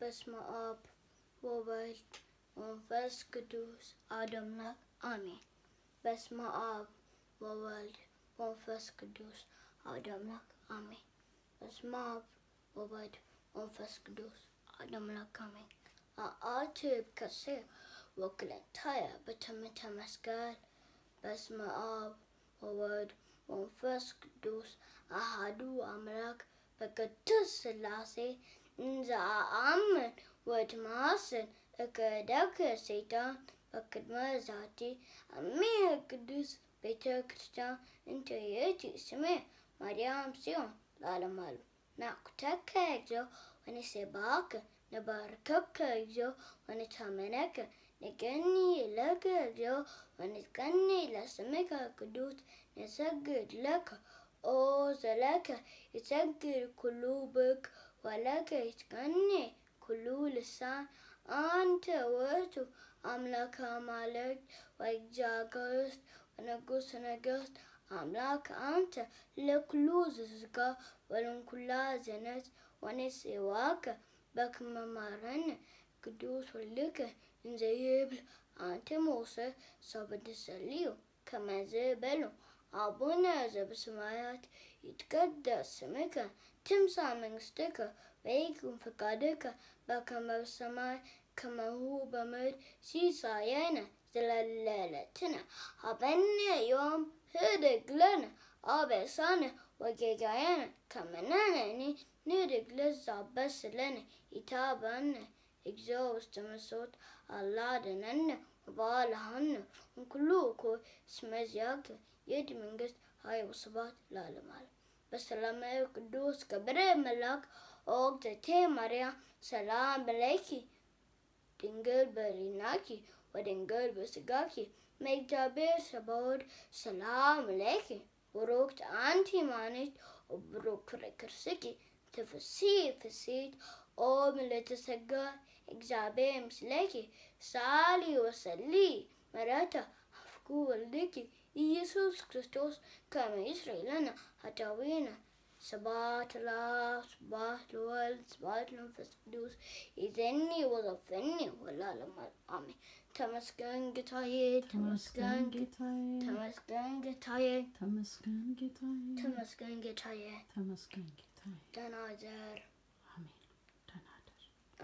በስመ አብ ወወልድ ወመንፈስ ቅዱስ አሐዱ አምላክ አሜን። በስመ አብ ወወልድ ወመንፈስ ቅዱስ አሐዱ አምላክ አሜን። በስመ አብ ወወልድ ወመንፈስ ቅዱስ አሐዱ አምላክ አሜን። አአትብ ከሴ ወክለታየ በትምተ መስቀል በስመ አብ ወወልድ ወመንፈስ ቅዱስ አሐዱ አምላክ በቅድስት ሥላሴ እንዘ አአምን ወእትማስን እክህደከ ሰይጣን በቅድመ ዛቲ እምየ ቅድስት ቤተ ክርስቲያን እንተ ይእቲ ስሜ ማርያም ጽዮን ለዓለመ ዓለም ናኩተከ እግዚኦ ወንሴብሐከ ንባርከከ እግዚኦ ወንታመነከ ንገኒ ለከ እግዚኦ ወንትቀኒ ለስምከ ቅዱስ ንሰግድ ለከ ኦ ዘለከ ይሰግድ ኩሉ ብክ ወለከ ይትቀኒ ኩሉ ልሳን አንተ ውእቱ አምላከ አማልክት ወእግዚአብሔር ወንጉሥ ነገሥት አምላክ አንተ ለኩሉ ዘሥጋ ወለኩላ ዘነፍስ ወንሴብሐከ በከመ መሃረነ ቅዱስ ወልድከ እንዘ ይብል አንተ ሙሴ ሰብእ ትጸልዩ ከመዝ በሉ አቡነ ዘበሰማያት ይትቀደስ ስምከ ትምጻእ መንግሥትከ ወይኩን ፈቃድከ በከመ በሰማይ ከማሁ በምድር ሲሳየነ ዘለለዕለትነ ሀበነ ዮም ህድግ ለነ አበሳነ ወጌጋየነ ከመ ንሕነኒ ንህድግ ለዘአበሰ ለነ ኢታብአነ እግዚኦ ውስተ መንሱት አላ ወባልሐነ እምኩሉ እኩይ እስመ ዚአከ ይእቲ መንግሥት ኃይል ወስብሐት ለዓለመ ዓለም። ቅዱስ ገብርኤል መልአክ ኦ እግዝእቴ ሰላም ለኪ ድንግል በሕሊናኪ ወድንግል በሥጋኪ እምእግዚአብሔር ጸባኦት ሰላም ለኪ ቡሩክት አንቲ እማንስት ወቡሩክ ፍሬ ከርሥኪ og miljøtilsager, eksamen sleki, sali og sali, marata, hafku valiki, Jesus Kristus, kama Israelana, hatawina, سبعة آلاف سبعة الولد سبعة النفس القدوس يذني وظفني ولا لما آمين تمسكن قطاية تمسكن قطاية تمسكن قطاية تمسكن قطاية تمسكن قطاية تمسكن قطاية تناجر